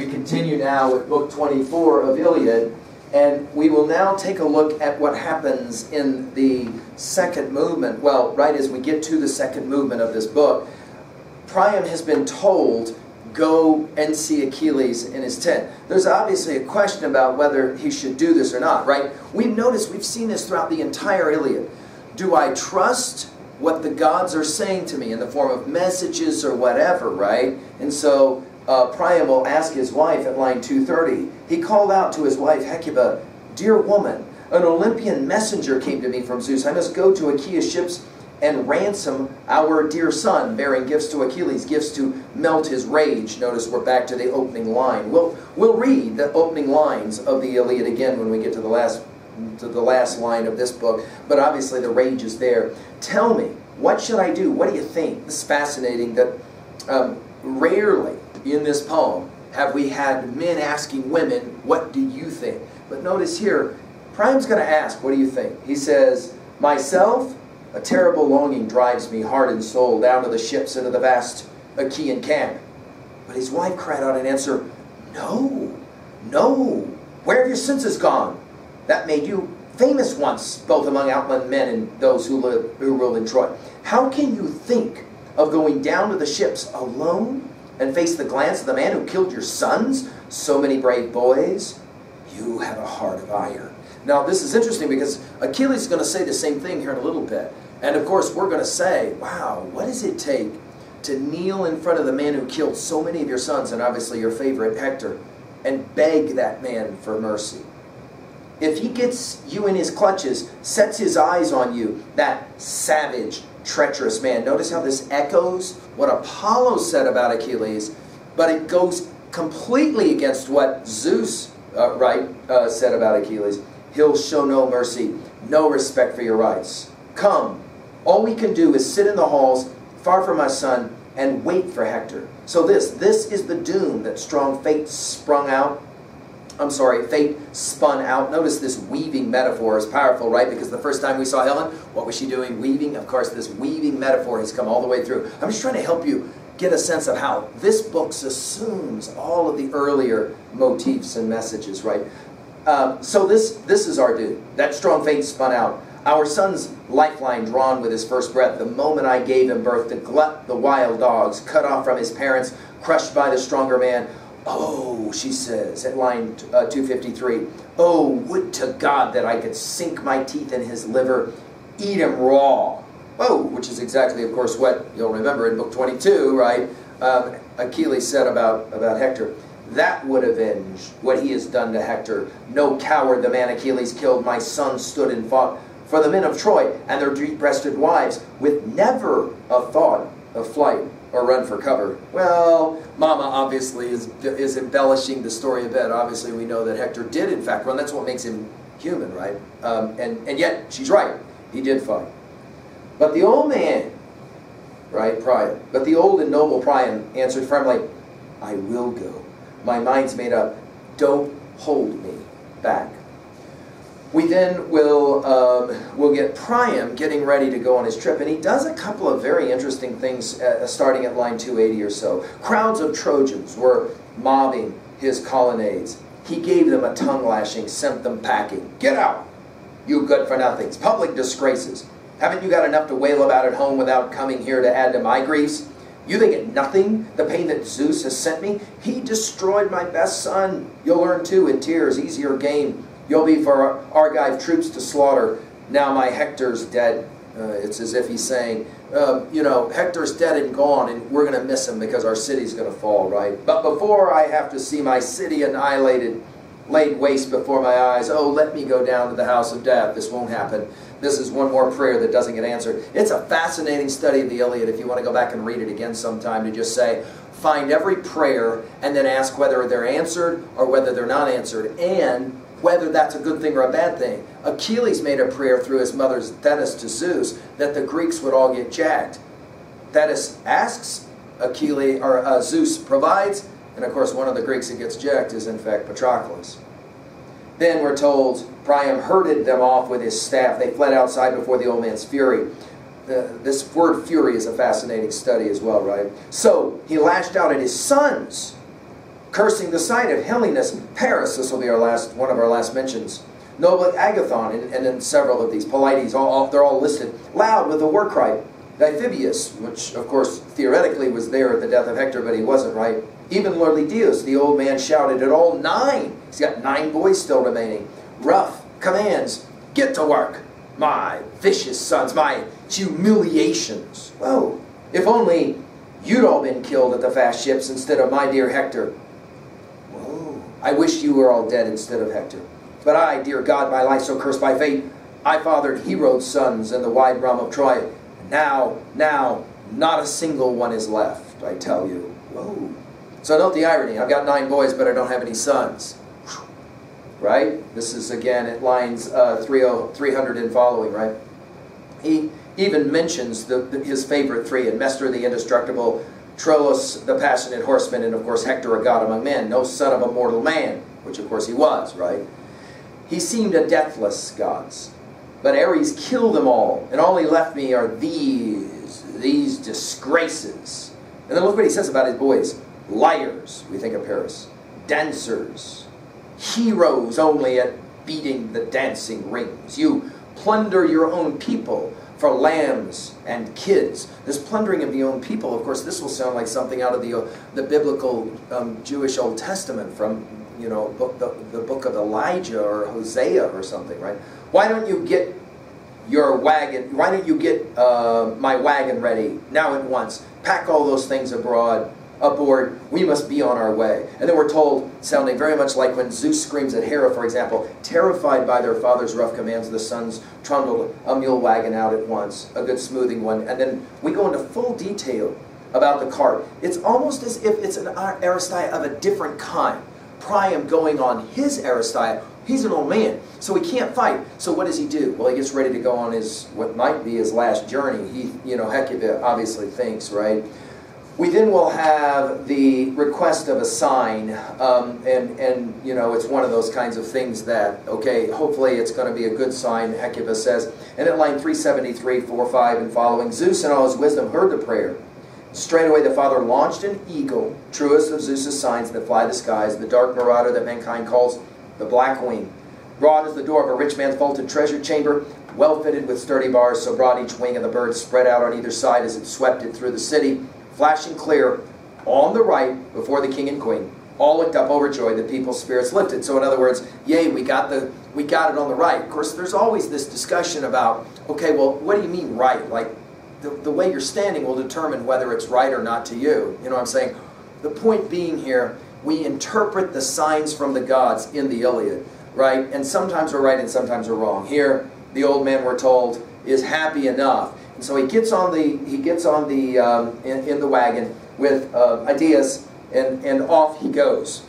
We continue now with book 24 of Iliad, and we will now take a look at what happens in the second movement. Well, right as we get to the second movement of this book, Priam has been told, go and see Achilles in his tent. There's obviously a question about whether he should do this or not, right? We've noticed, we've seen this throughout the entire Iliad. Do I trust what the gods are saying to me in the form of messages or whatever, right? And so uh, Priam will ask his wife at line 230. He called out to his wife Hecuba, Dear woman, an Olympian messenger came to me from Zeus. I must go to Achaea's ships and ransom our dear son, bearing gifts to Achilles, gifts to melt his rage. Notice we're back to the opening line. We'll, we'll read the opening lines of the Iliad again when we get to the last to the last line of this book, but obviously the rage is there. Tell me, what should I do? What do you think? This is fascinating that um, rarely in this poem have we had men asking women, what do you think? But notice here, Priam's going to ask, what do you think? He says, myself, a terrible longing drives me heart and soul down to the ships into the vast Achaean camp. But his wife cried out in answer, no, no, where have your senses gone? That made you famous once, both among outland men and those who, live, who rule in Troy. How can you think of going down to the ships alone and face the glance of the man who killed your sons, so many brave boys? You have a heart of iron. Now, this is interesting because Achilles is going to say the same thing here in a little bit. And of course, we're going to say, wow, what does it take to kneel in front of the man who killed so many of your sons, and obviously your favorite, Hector, and beg that man for mercy? If he gets you in his clutches, sets his eyes on you, that savage, treacherous man. Notice how this echoes what Apollo said about Achilles, but it goes completely against what Zeus, uh, right, uh, said about Achilles. He'll show no mercy, no respect for your rights. Come, all we can do is sit in the halls, far from my son, and wait for Hector. So this, this is the doom that strong fate sprung out I'm sorry, fate spun out. Notice this weaving metaphor is powerful, right? Because the first time we saw Helen, what was she doing? Weaving. Of course, this weaving metaphor has come all the way through. I'm just trying to help you get a sense of how this book assumes all of the earlier motifs and messages, right? Um, so this, this is our dude. That strong fate spun out. Our son's lifeline drawn with his first breath. The moment I gave him birth to glut the wild dogs, cut off from his parents, crushed by the stronger man, Oh, she says at line uh, 253, Oh, would to God that I could sink my teeth in his liver, eat him raw. Oh, which is exactly, of course, what you'll remember in book 22, right? Um, Achilles said about, about Hector. That would avenge what he has done to Hector. No coward, the man Achilles killed, my son stood and fought for the men of Troy and their deep-breasted wives, with never a thought of flight or run for cover. Well, Mama obviously is, is embellishing the story a bit. Obviously, we know that Hector did, in fact, run. That's what makes him human, right? Um, and, and yet, she's right. He did fight. But the old man, right, Priam, but the old and noble Priam answered firmly, I will go. My mind's made up. Don't hold me back. We then will um, will get Priam getting ready to go on his trip, and he does a couple of very interesting things uh, starting at line 280 or so. Crowds of Trojans were mobbing his colonnades. He gave them a tongue lashing, sent them packing. Get out, you good for nothings, public disgraces. Haven't you got enough to wail about at home without coming here to add to my griefs? You think it nothing, the pain that Zeus has sent me? He destroyed my best son. You'll learn too in tears, easier game. You'll be for our Argive troops to slaughter. Now my Hector's dead. Uh, it's as if he's saying, uh, you know, Hector's dead and gone, and we're going to miss him because our city's going to fall, right? But before I have to see my city annihilated, laid waste before my eyes, oh, let me go down to the house of death. This won't happen. This is one more prayer that doesn't get answered. It's a fascinating study of the Iliad if you want to go back and read it again sometime to just say, find every prayer and then ask whether they're answered or whether they're not answered. And whether that's a good thing or a bad thing. Achilles made a prayer through his mother's Thetis to Zeus that the Greeks would all get jacked. Thetis asks, Achilles or uh, Zeus provides, and of course one of the Greeks that gets jacked is in fact Patroclus. Then we're told Priam herded them off with his staff. They fled outside before the old man's fury. Uh, this word fury is a fascinating study as well, right? So he lashed out at his sons cursing the sight of Helenus, Paris, this will be our last one of our last mentions, noble Agathon, and, and then several of these, Polites, all, all, they're all listed, loud with a war cry, Deiphobus, which of course theoretically was there at the death of Hector, but he wasn't, right? Even lordly Dios, the old man shouted at all nine. He's got nine boys still remaining. Rough commands, get to work. My vicious sons, my humiliations. Whoa, if only you'd all been killed at the fast ships instead of my dear Hector. I wish you were all dead instead of Hector. But I, dear God, my life so cursed by fate, I fathered heroes' sons in the wide realm of Troy. Now, now, not a single one is left, I tell you. Whoa. So note the irony. I've got nine boys, but I don't have any sons. Right? This is, again, at lines uh, 300 and following, right? He even mentions the, the, his favorite three, and Mestor the indestructible, Troilus the passionate horseman, and of course Hector a god among men, no son of a mortal man, which of course he was, right? He seemed a deathless gods. But Ares killed them all, and all he left me are these, these disgraces. And then look what he says about his boys. Liars, we think of Paris. Dancers. Heroes only at beating the dancing rings. You plunder your own people for lambs and kids. This plundering of the own people, of course, this will sound like something out of the, the biblical um, Jewish Old Testament from, you know, book, the, the book of Elijah or Hosea or something, right? Why don't you get your wagon, why don't you get uh, my wagon ready now at once? Pack all those things abroad, aboard. We must be on our way. And then we're told, sounding very much like when Zeus screams at Hera, for example, terrified by their father's rough commands, the sons trundled a mule wagon out at once, a good smoothing one. And then we go into full detail about the cart. It's almost as if it's an Aristeia of a different kind. Priam going on his Aristeia He's an old man, so he can't fight. So what does he do? Well, he gets ready to go on his, what might be his last journey. He, you know, Hecuba obviously thinks, right? We then will have the request of a sign, um, and, and, you know, it's one of those kinds of things that, okay, hopefully it's going to be a good sign, Hecuba says. And at line 373, 4, 5, and following, Zeus in all his wisdom heard the prayer. Straightway the father launched an eagle, truest of Zeus's signs that fly the skies, the dark marauder that mankind calls the black wing. Broad as the door of a rich man's vaulted treasure chamber, well fitted with sturdy bars, so broad each wing of the bird spread out on either side as it swept it through the city, flashing clear on the right before the king and queen. All looked up overjoyed, the people's spirits lifted. So in other words, yay, we got the we got it on the right. Of course, there's always this discussion about, okay, well, what do you mean right? Like the, the way you're standing will determine whether it's right or not to you. You know what I'm saying? The point being here we interpret the signs from the gods in the Iliad, right? And sometimes we're right and sometimes we're wrong. Here, the old man, we're told, is happy enough. And so he gets on the, he gets on the, um, in, in, the wagon with uh, Idaeus, and, and off he goes.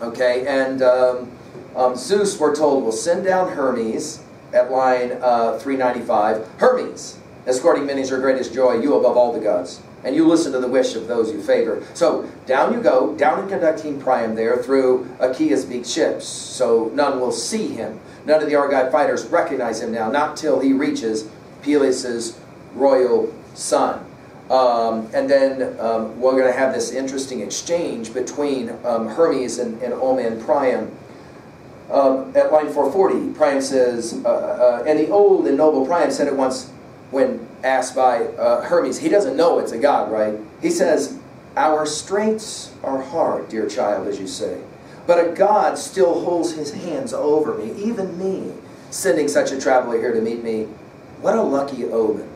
Okay, and um, um, Zeus, we're told, will send down Hermes at line uh, 395. Hermes, escorting many is your greatest joy, you above all the gods and you listen to the wish of those you favor. So down you go, down in conducting Priam there through Achaea's beaked ships, so none will see him. None of the Argive fighters recognize him now, not till he reaches Peleus' royal son. Um, and then um, we're going to have this interesting exchange between um, Hermes and, and Priam. Um, at line 440, Priam says, uh, uh, and the old and noble Priam said it once, when asked by uh, Hermes, he doesn't know it's a god, right? He says, Our straits are hard, dear child, as you say, but a god still holds his hands over me, even me, sending such a traveler here to meet me. What a lucky omen.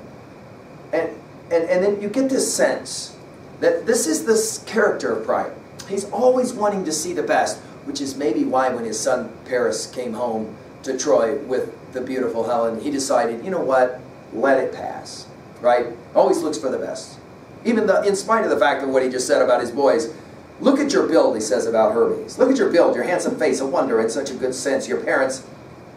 And, and, and then you get this sense that this is this character of Priam. He's always wanting to see the best, which is maybe why when his son Paris came home to Troy with the beautiful Helen, he decided, you know what, let it pass, right? Always looks for the best. Even the, in spite of the fact of what he just said about his boys, look at your build, he says about Hermes. Look at your build, your handsome face, a wonder in such a good sense. Your parents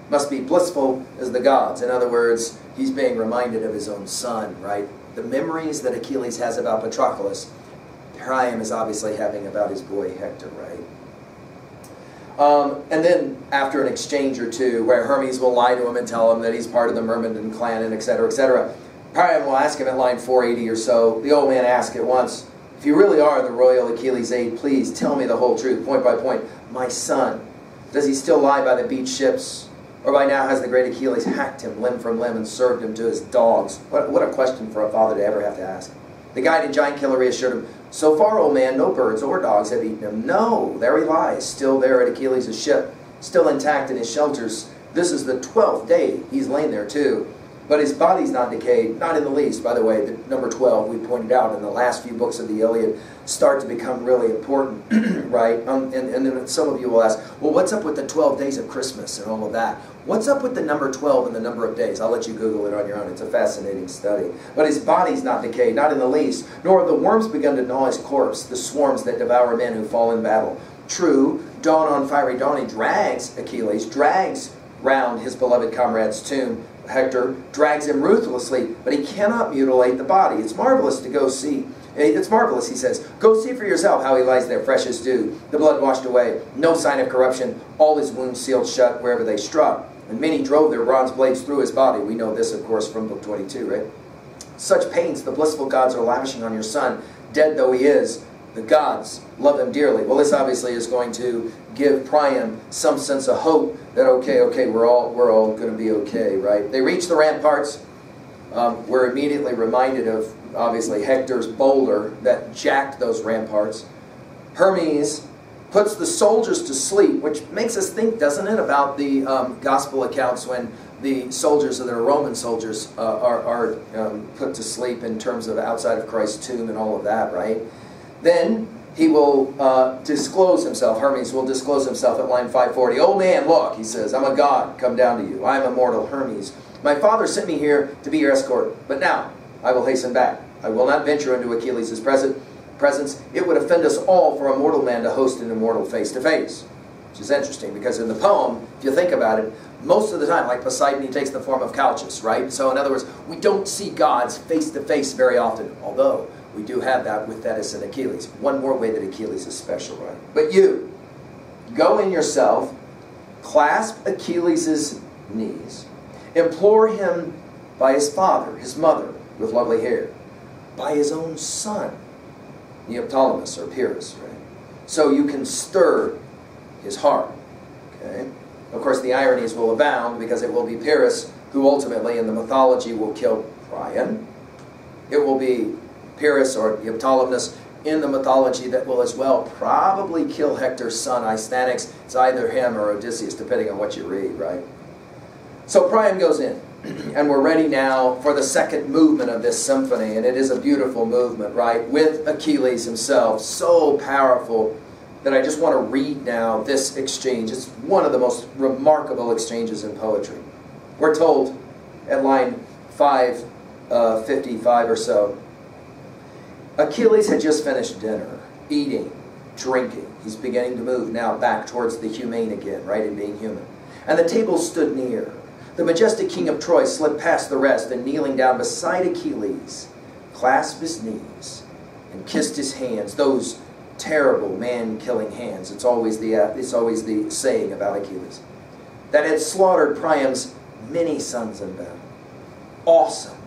must be blissful as the gods. In other words, he's being reminded of his own son, right? The memories that Achilles has about Patroclus, Priam is obviously having about his boy Hector, right? Um, and then after an exchange or two, where Hermes will lie to him and tell him that he's part of the Myrmidon clan and etc., etc., Priam will ask him at line 480 or so. The old man asks at once, If you really are the royal Achilles' aid, please tell me the whole truth, point by point. My son, does he still lie by the beach ships? Or by now has the great Achilles hacked him limb from limb and served him to his dogs? What, what a question for a father to ever have to ask. The guide in giant killer reassured him, So far, old man, no birds or dogs have eaten him. No, there he lies, still there at Achilles' ship, still intact in his shelters. This is the twelfth day he's lain there, too. But his body's not decayed, not in the least. By the way, the number 12 we pointed out in the last few books of the Iliad start to become really important, right? Um, and, and then some of you will ask, well, what's up with the 12 days of Christmas and all of that? What's up with the number 12 and the number of days? I'll let you Google it on your own. It's a fascinating study. But his body's not decayed, not in the least, nor have the worms begun to gnaw his corpse, the swarms that devour men who fall in battle. True, dawn on fiery dawning drags Achilles, drags round his beloved comrade's tomb, Hector drags him ruthlessly, but he cannot mutilate the body. It's marvelous to go see. Eh, it's marvelous, he says. Go see for yourself how he lies there, fresh as dew, the blood washed away, no sign of corruption, all his wounds sealed shut wherever they struck. And many drove their bronze blades through his body. We know this, of course, from Book 22, right? Such pains the blissful gods are lavishing on your son, dead though he is. The gods love him dearly. Well, this obviously is going to give Priam some sense of hope that okay, okay, we're all we're all going to be okay, right? They reach the ramparts. Um, we're immediately reminded of obviously Hector's boulder that jacked those ramparts. Hermes puts the soldiers to sleep, which makes us think, doesn't it, about the um, gospel accounts when the soldiers that are Roman soldiers uh, are, are um, put to sleep in terms of outside of Christ's tomb and all of that, right? Then he will uh, disclose himself. Hermes will disclose himself at line 540. Oh man, look, he says, I'm a god come down to you. I am immortal Hermes. My father sent me here to be your escort, but now I will hasten back. I will not venture into Achilles' presence. It would offend us all for a mortal man to host an immortal face to face. Which is interesting because in the poem, if you think about it, most of the time, like Poseidon, he takes the form of Calchas, right? So in other words, we don't see gods face to face very often, although we do have that with Thetis and Achilles. One more way that Achilles is special, right? But you, go in yourself, clasp Achilles' knees, implore him by his father, his mother, with lovely hair, by his own son, Neoptolemus or Pyrrhus, right? So you can stir his heart, okay? Of course, the ironies will abound because it will be Pyrrhus who ultimately in the mythology will kill Priam. It will be Pyrrhus or Neoptolemus in the mythology that will as well probably kill Hector's son Astyanax. It's either him or Odysseus, depending on what you read, right? So Priam goes in, and we're ready now for the second movement of this symphony, and it is a beautiful movement, right? With Achilles himself, so powerful that I just want to read now this exchange. It's one of the most remarkable exchanges in poetry. We're told at line 555 uh, or so Achilles had just finished dinner, eating, drinking. He's beginning to move now back towards the humane again, right, in being human. And the table stood near. The majestic king of Troy slipped past the rest and kneeling down beside Achilles, clasped his knees and kissed his hands, those terrible man-killing hands. It's always the uh, it's always the saying about Achilles that had slaughtered Priam's many sons in battle. Awesome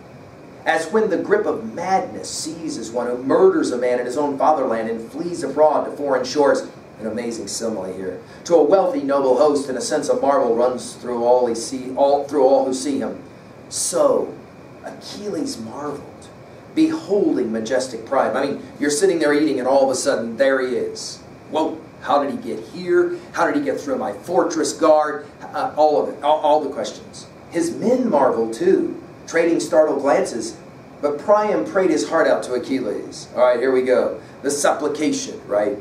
as when the grip of madness seizes one who murders a man in his own fatherland and flees abroad to foreign shores. An amazing simile here. To a wealthy, noble host, and a sense of marvel runs through all he see, all through all who see him. So Achilles marveled, beholding majestic Priam. I mean, you're sitting there eating, and all of a sudden, there he is. Whoa! How did he get here? How did he get through my fortress guard? Uh, all of it, all, all the questions. His men marvel too trading startled glances. But Priam prayed his heart out to Achilles. All right, here we go. The supplication, right?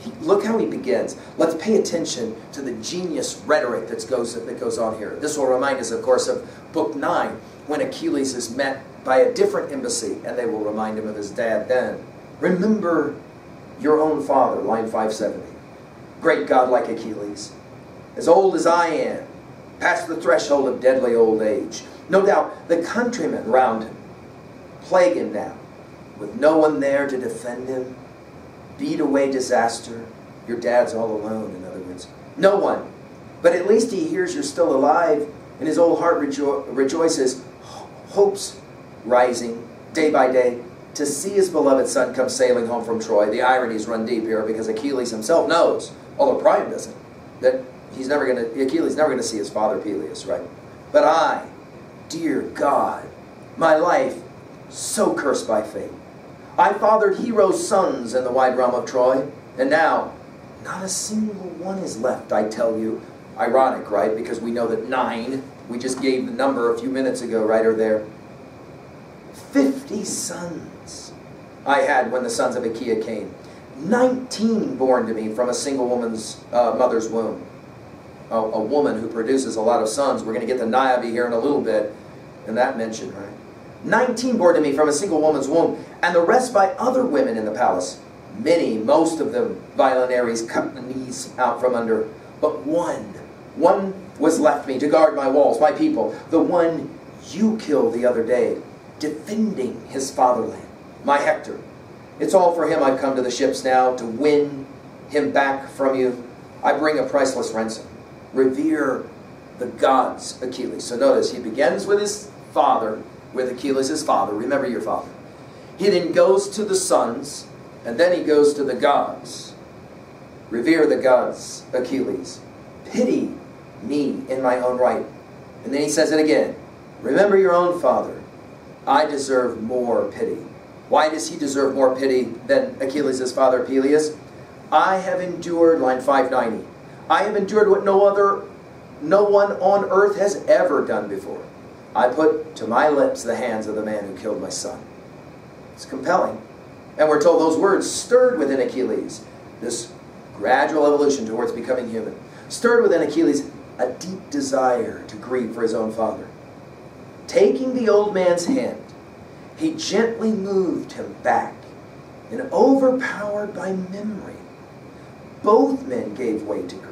He, look how he begins. Let's pay attention to the genius rhetoric that goes, that goes on here. This will remind us, of course, of Book 9, when Achilles is met by a different embassy, and they will remind him of his dad then. Remember your own father, line 570. Great God like Achilles, as old as I am, past the threshold of deadly old age. No doubt the countrymen round him plague him now, with no one there to defend him, beat away disaster. Your dad's all alone, in other words. No one. But at least he hears you're still alive, and his old heart rejo rejoices, hopes rising day by day. to see his beloved son come sailing home from Troy. The ironies run deep here because Achilles himself knows, although Priam doesn't, that he's never going to, Achilles never going to see his father Peleus, right? But I, dear God, my life so cursed by fate. I fathered heroes' sons in the wide realm of Troy, and now not a single one is left, I tell you. Ironic, right? Because we know that nine, we just gave the number a few minutes ago, right, or there. Fifty sons I had when the sons of Achaea came. Nineteen born to me from a single woman's uh, mother's womb. A, a, woman who produces a lot of sons. We're going to get to Niobe here in a little bit, and that mentioned, right? Nineteen born to me from a single woman's womb, and the rest by other women in the palace. Many, most of them, violent Ares cut the knees out from under. But one, one was left me to guard my walls, my people. The one you killed the other day, defending his fatherland, my Hector. It's all for him I've come to the ships now, to win him back from you. I bring a priceless ransom. Revere the gods, Achilles. So notice, he begins with his father, with Achilles, his father. Remember your father. He then goes to the sons, and then he goes to the gods. Revere the gods, Achilles. Pity me in my own right. And then he says it again. Remember your own father. I deserve more pity. Why does he deserve more pity than Achilles' father Peleus? I have endured, line 590, I have endured what no other, no one on earth has ever done before. I put to my lips the hands of the man who killed my son. It's compelling. And we're told those words stirred within Achilles this gradual evolution towards becoming human. Stirred within Achilles a deep desire to grieve for his own father. Taking the old man's hand, he gently moved him back, and overpowered by memory, both men gave way to grief.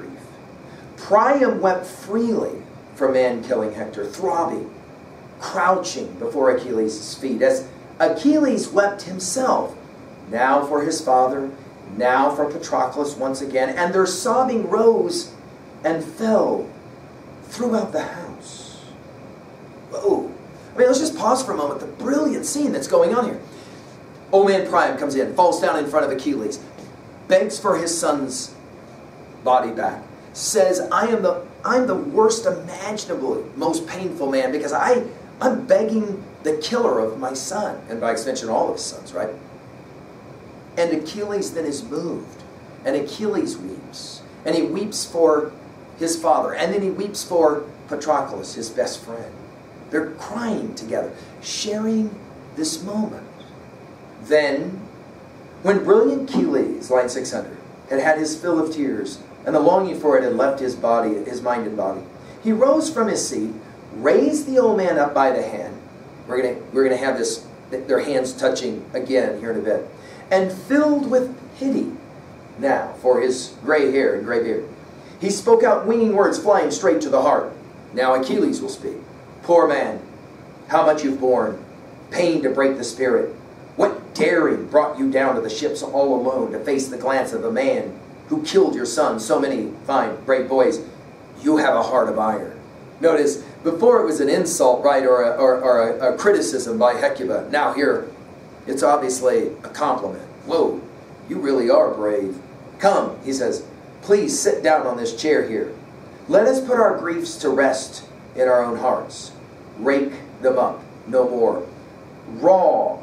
Priam wept freely for man killing Hector, throbbing, crouching before Achilles' feet, as Achilles wept himself, now for his father, now for Patroclus once again, and their sobbing rose and fell throughout the house. Whoa. I mean, let's just pause for a moment. The brilliant scene that's going on here. Old man Priam comes in, falls down in front of Achilles, begs for his son's body back, says, I am the I'm the worst imaginable, most painful man because I, I'm begging the killer of my son, and by extension all of his sons, right? And Achilles then is moved, and Achilles weeps, and he weeps for his father, and then he weeps for Patroclus, his best friend. They're crying together, sharing this moment. Then, when brilliant Achilles, line 600, had had his fill of tears, and the longing for it had left his body, his mind and body, he rose from his seat, raised the old man up by the hand. We're gonna we're gonna have this their hands touching again here in a bit, and filled with pity now for his gray hair and gray beard. He spoke out winging words flying straight to the heart. Now Achilles will speak. Poor man, how much you've borne. Pain to break the spirit. What daring brought you down to the ships all alone to face the glance of a man who killed your son, so many fine, brave boys? You have a heart of iron. Notice, before it was an insult, right, or a, or, or a, a criticism by Hecuba. Now here, it's obviously a compliment. Whoa, you really are brave. Come, he says, Please sit down on this chair here. Let us put our griefs to rest in our own hearts. Rake them up, no more. Raw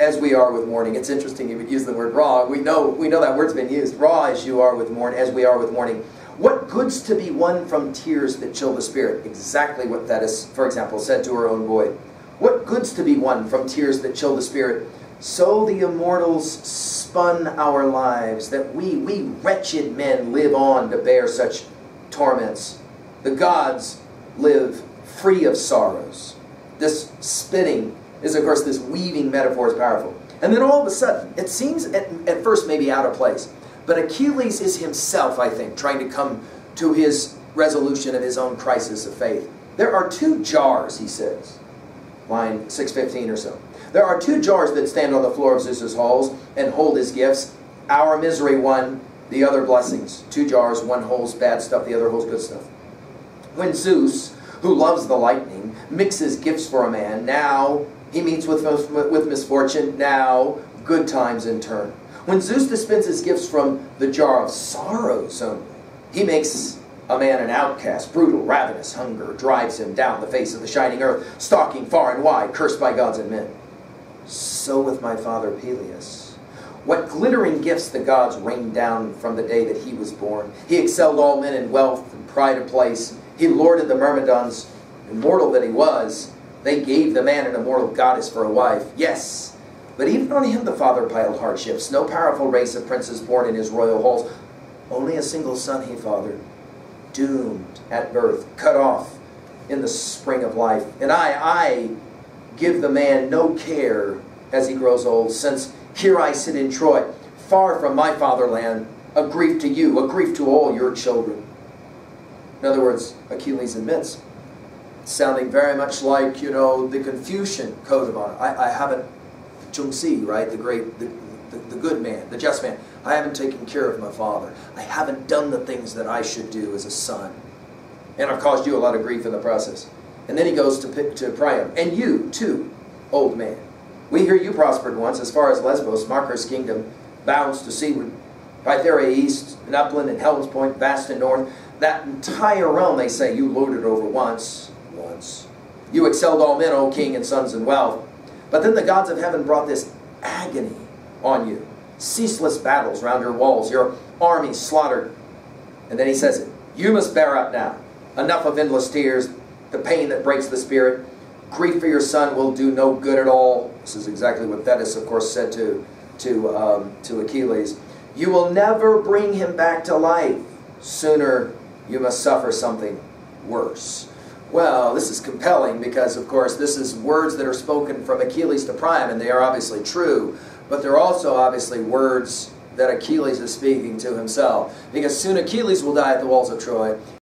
as we are with mourning. It's interesting you would use the word raw. We know we know that word's been used. Raw as you are with mourning, as we are with mourning. What goods to be won from tears that chill the spirit? Exactly what Thetis, for example, said to her own boy. What goods to be won from tears that chill the spirit? So the immortals spun our lives, that we, we wretched men live on to bear such torments. The gods live free of sorrows. This spinning is, of course, this weaving metaphor is powerful. And then all of a sudden, it seems at, at first maybe out of place, but Achilles is himself, I think, trying to come to his resolution of his own crisis of faith. There are two jars, he says, line 615 or so. There are two jars that stand on the floor of Zeus's halls and hold his gifts. Our misery one, the other blessings. Two jars, one holds bad stuff, the other holds good stuff. When Zeus, who loves the lightning, mixes gifts for a man, now He meets with, with misfortune. Now, good times in turn. When Zeus dispenses gifts from the jar of sorrows only, he makes a man an outcast, brutal, ravenous hunger drives him down the face of the shining earth, stalking far and wide, cursed by gods and men. So with my father Peleus. What glittering gifts the gods rained down from the day that he was born. He excelled all men in wealth and pride of place. He lorded the Myrmidons, immortal that he was. They gave the man an immortal goddess for a wife. Yes, but even on him the father piled hardships. No powerful race of princes born in his royal halls. Only a single son he fathered, doomed at birth, cut off in the spring of life. And I, I give the man no care as he grows old, since here I sit in Troy, far from my fatherland, a grief to you, a grief to all your children. In other words, Achilles admits, sounding very much like, you know, the Confucian code of honor. I, I haven't, junzi, right, the great, the, the, the good man, the just man, I haven't taken care of my father. I haven't done the things that I should do as a son. And I've caused you a lot of grief in the process. And then he goes to, to Priam. And you, too, old man. We hear you prospered once as far as Lesbos, Macar's kingdom, bounds to seaward. Pytharia east, and upland, and Hellespont, vast and north. That entire realm, they say, you lorded over once. Once. You excelled all men, O king, and sons and wealth. But then the gods of heaven brought this agony on you. Ceaseless battles round your walls, your armies slaughtered. And then he says. You must bear up now. Enough of endless tears, the pain that breaks the spirit. Grief for your son will do no good at all. This is exactly what Thetis, of course, said to, to, um, to Achilles. You will never bring him back to life. Sooner you must suffer something worse. Well, this is compelling because, of course, this is words that are spoken from Achilles to Priam, and they are obviously true, but they're also obviously words that Achilles is speaking to himself. Because soon Achilles will die at the walls of Troy,